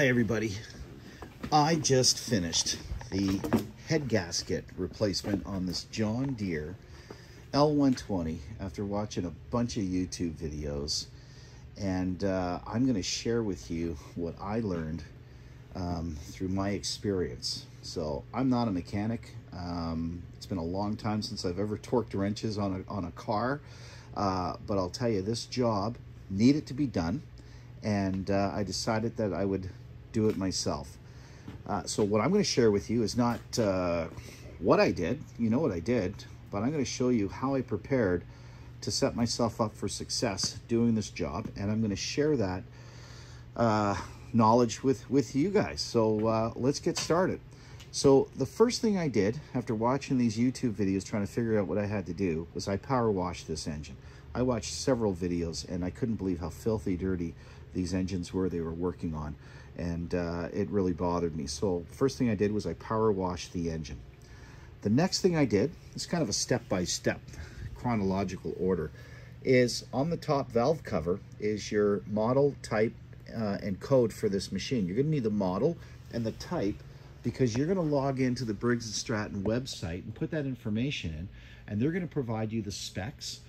Hi everybody. I just finished the head gasket replacement on this John Deere L120 after watching a bunch of YouTube videos and uh, I'm going to share with you what I learned um, through my experience. So I'm not a mechanic. Um, it's been a long time since I've ever torqued wrenches on a, on a car, uh, but I'll tell you this job needed to be done and uh, I decided that I would do it myself. Uh, so what I'm going to share with you is not uh, what I did, you know what I did, but I'm going to show you how I prepared to set myself up for success doing this job, and I'm going to share that uh, knowledge with, with you guys. So uh, let's get started. So the first thing I did after watching these YouTube videos trying to figure out what I had to do was I power washed this engine. I watched several videos and I couldn't believe how filthy dirty these engines were they were working on and uh, it really bothered me. So first thing I did was I power washed the engine. The next thing I did, is kind of a step-by-step -step chronological order, is on the top valve cover is your model, type, uh, and code for this machine. You're gonna need the model and the type because you're gonna log into the Briggs & Stratton website and put that information in, and they're gonna provide you the specs,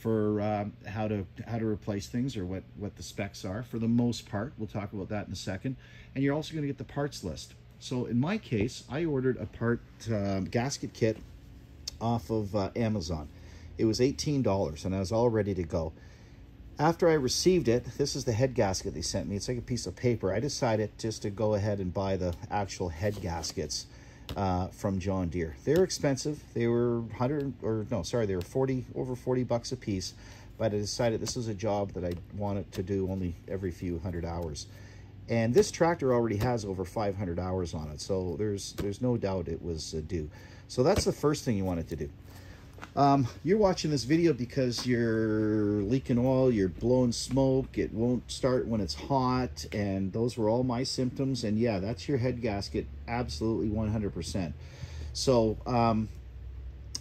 for uh, how to how to replace things or what what the specs are. For the most part we'll talk about that in a second. And you're also going to get the parts list. So in my case I ordered a part um, gasket kit off of uh, Amazon. It was $18 and I was all ready to go. After I received it this is the head gasket they sent me. It's like a piece of paper. I decided just to go ahead and buy the actual head gaskets uh, from John Deere. They're expensive. They were 100 or no, sorry, they were 40 over 40 bucks a piece. But I decided this was a job that I wanted to do only every few hundred hours. And this tractor already has over 500 hours on it, so there's there's no doubt it was due. So that's the first thing you wanted to do. Um, you're watching this video because you're leaking oil, you're blowing smoke, it won't start when it's hot, and those were all my symptoms. And yeah, that's your head gasket, absolutely 100%. So um,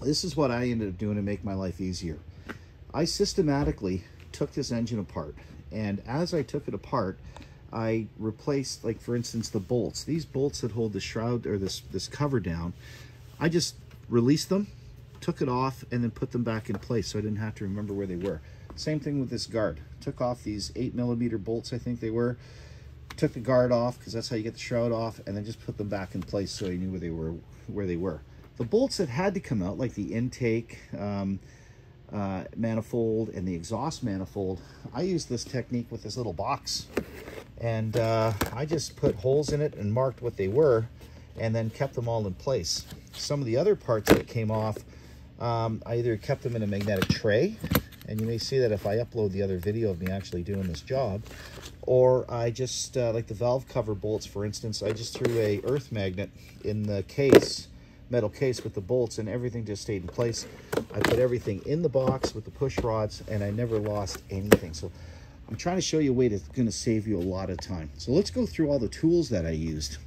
this is what I ended up doing to make my life easier. I systematically took this engine apart, and as I took it apart, I replaced, like for instance, the bolts. These bolts that hold the shroud or this this cover down, I just released them took it off and then put them back in place so I didn't have to remember where they were. Same thing with this guard. Took off these eight millimeter bolts, I think they were. Took the guard off because that's how you get the shroud off and then just put them back in place so I knew where they were. Where they were. The bolts that had to come out, like the intake um, uh, manifold and the exhaust manifold, I used this technique with this little box. And uh, I just put holes in it and marked what they were and then kept them all in place. Some of the other parts that came off, um, I either kept them in a magnetic tray, and you may see that if I upload the other video of me actually doing this job, or I just, uh, like the valve cover bolts, for instance, I just threw a earth magnet in the case, metal case with the bolts, and everything just stayed in place. I put everything in the box with the push rods, and I never lost anything. So I'm trying to show you a way that's going to save you a lot of time. So let's go through all the tools that I used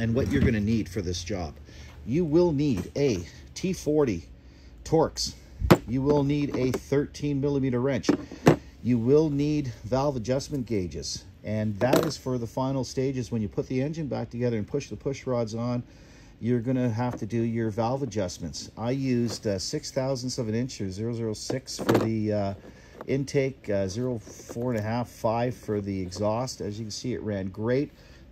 and what you're going to need for this job. You will need a T40 Torx. You will need a 13 millimeter wrench. You will need valve adjustment gauges. And that is for the final stages when you put the engine back together and push the push rods on, you're going to have to do your valve adjustments. I used uh, 6 thousandths of an inch or 006 for the uh, intake, uh, 0 four and a half, 5 for the exhaust. As you can see, it ran great.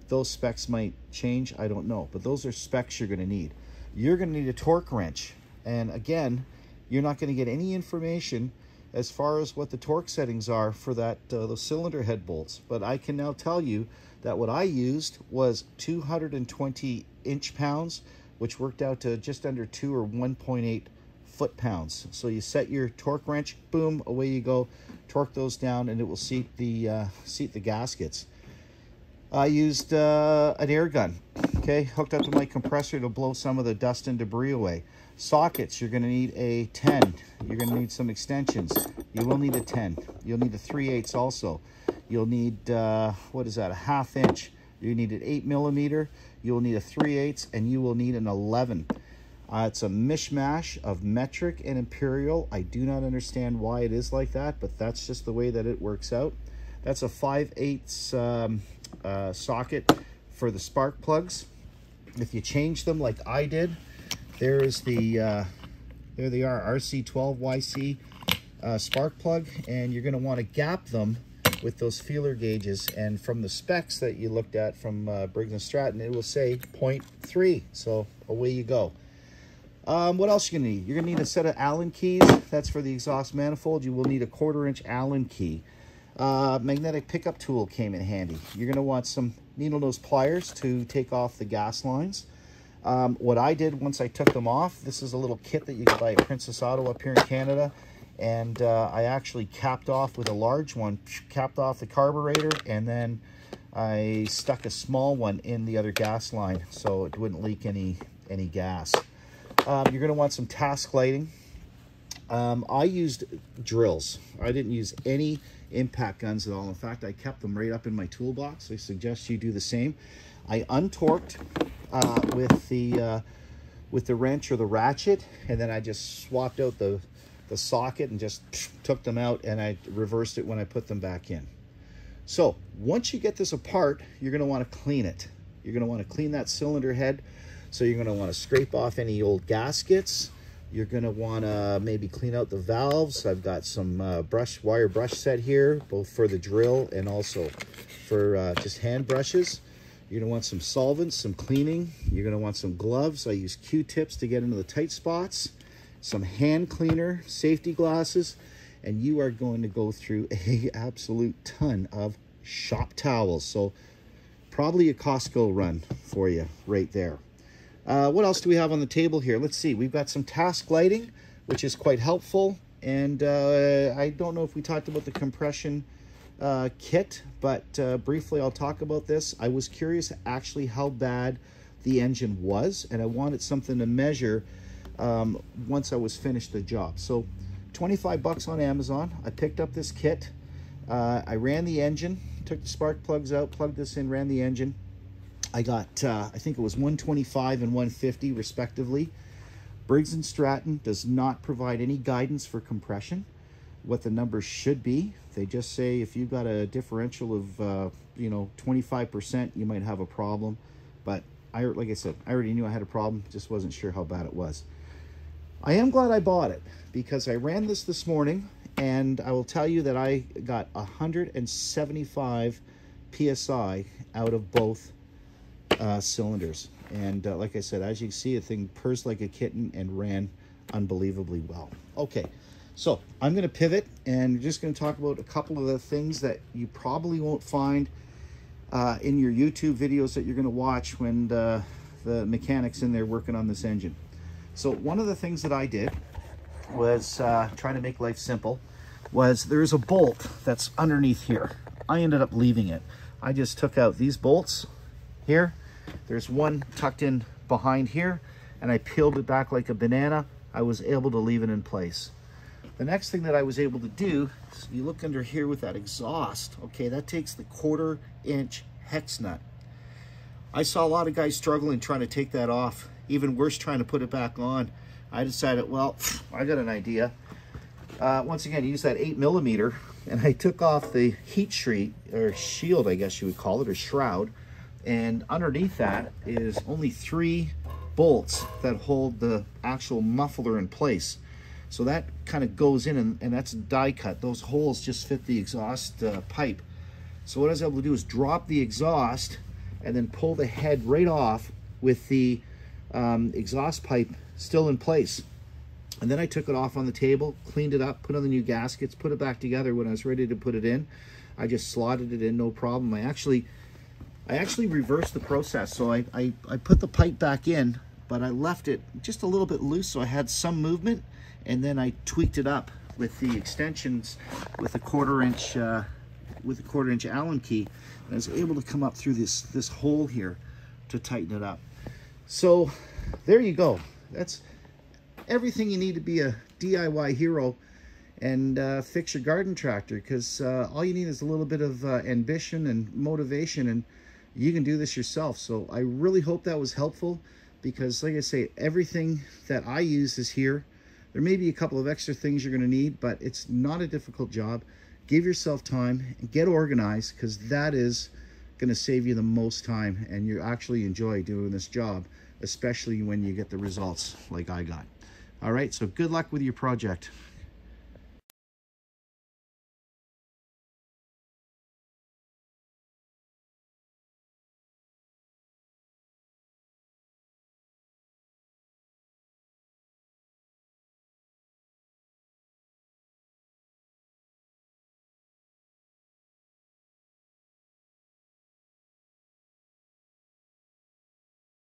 Those specs might change, I don't know. But those are specs you're going to need. You're going to need a torque wrench. And again, you're not going to get any information as far as what the torque settings are for that uh, those cylinder head bolts. But I can now tell you that what I used was 220 inch pounds, which worked out to just under 2 or 1.8 foot pounds. So you set your torque wrench, boom, away you go. Torque those down and it will seat the, uh, seat the gaskets. I used uh, an air gun, okay, hooked up to my compressor to blow some of the dust and debris away. Sockets, you're going to need a 10. You're going to need some extensions. You will need a 10. You'll need a 3 eighths also. You'll need, uh, what is that, a half inch. You need an 8 millimeter. You'll need a 3 eighths, and you will need an 11. Uh, it's a mishmash of metric and imperial. I do not understand why it is like that, but that's just the way that it works out. That's a 5 eighths um, uh, socket for the spark plugs. If you change them like I did, there is the, uh, there they are, RC12YC uh, spark plug, and you're gonna wanna gap them with those feeler gauges. And from the specs that you looked at from uh, Briggs & Stratton, it will say 0.3, so away you go. Um, what else you gonna need? You're gonna need a set of Allen keys. That's for the exhaust manifold. You will need a quarter inch Allen key. Uh, magnetic pickup tool came in handy. You're gonna want some needle nose pliers to take off the gas lines. Um, what I did once I took them off, this is a little kit that you can buy at Princess Auto up here in Canada. And uh, I actually capped off with a large one, capped off the carburetor, and then I stuck a small one in the other gas line so it wouldn't leak any, any gas. Um, you're going to want some task lighting. Um, I used drills. I didn't use any impact guns at all. In fact, I kept them right up in my toolbox. I suggest you do the same. I untorqued uh, with the uh, with the wrench or the ratchet, and then I just swapped out the the socket and just took them out, and I reversed it when I put them back in. So once you get this apart, you're going to want to clean it. You're going to want to clean that cylinder head so you're going to want to scrape off any old gaskets. You're going to want to maybe clean out the valves. I've got some uh, brush wire brush set here, both for the drill and also for uh, just hand brushes. You're going to want some solvents, some cleaning. You're going to want some gloves. I use Q-tips to get into the tight spots. Some hand cleaner, safety glasses. And you are going to go through a absolute ton of shop towels. So probably a Costco run for you right there. Uh, what else do we have on the table here? Let's see. We've got some task lighting, which is quite helpful. And uh, I don't know if we talked about the compression uh, kit, but uh, briefly I'll talk about this. I was curious actually how bad the engine was, and I wanted something to measure um, once I was finished the job. So 25 bucks on Amazon. I picked up this kit. Uh, I ran the engine, took the spark plugs out, plugged this in, ran the engine. I got, uh, I think it was 125 and 150 respectively. Briggs & Stratton does not provide any guidance for compression, what the numbers should be. They just say if you've got a differential of, uh, you know, 25%, you might have a problem. But I, like I said, I already knew I had a problem, just wasn't sure how bad it was. I am glad I bought it because I ran this this morning and I will tell you that I got 175 PSI out of both uh, cylinders. And uh, like I said, as you can see, the thing purrs like a kitten and ran unbelievably well. Okay, so I'm going to pivot and just going to talk about a couple of the things that you probably won't find uh, in your YouTube videos that you're going to watch when the, the mechanics in there working on this engine. So one of the things that I did was uh, trying to make life simple was there's a bolt that's underneath here. I ended up leaving it. I just took out these bolts here. There's one tucked in behind here and I peeled it back like a banana. I was able to leave it in place. The next thing that I was able to do, is you look under here with that exhaust, okay, that takes the quarter inch hex nut. I saw a lot of guys struggling trying to take that off, even worse trying to put it back on. I decided, well, I got an idea. Uh, once again, use that eight millimeter, and I took off the heat sheet or shield, I guess you would call it, or shroud, and underneath that is only three bolts that hold the actual muffler in place. So that kind of goes in and, and, that's die cut. Those holes just fit the exhaust uh, pipe. So what I was able to do is drop the exhaust and then pull the head right off with the um, exhaust pipe still in place. And then I took it off on the table, cleaned it up, put on the new gaskets, put it back together when I was ready to put it in. I just slotted it in, no problem. I actually I actually reversed the process. So I, I, I, put the pipe back in, but I left it just a little bit loose so I had some movement. And then I tweaked it up with the extensions with a quarter inch uh, with a quarter inch Allen key. And I was able to come up through this, this hole here to tighten it up. So there you go. That's everything you need to be a DIY hero and uh, fix your garden tractor because uh, all you need is a little bit of uh, ambition and motivation and you can do this yourself. So I really hope that was helpful because like I say, everything that I use is here. There may be a couple of extra things you're gonna need, but it's not a difficult job. Give yourself time and get organized because that is going to save you the most time and you actually enjoy doing this job, especially when you get the results like I got. All right, so good luck with your project.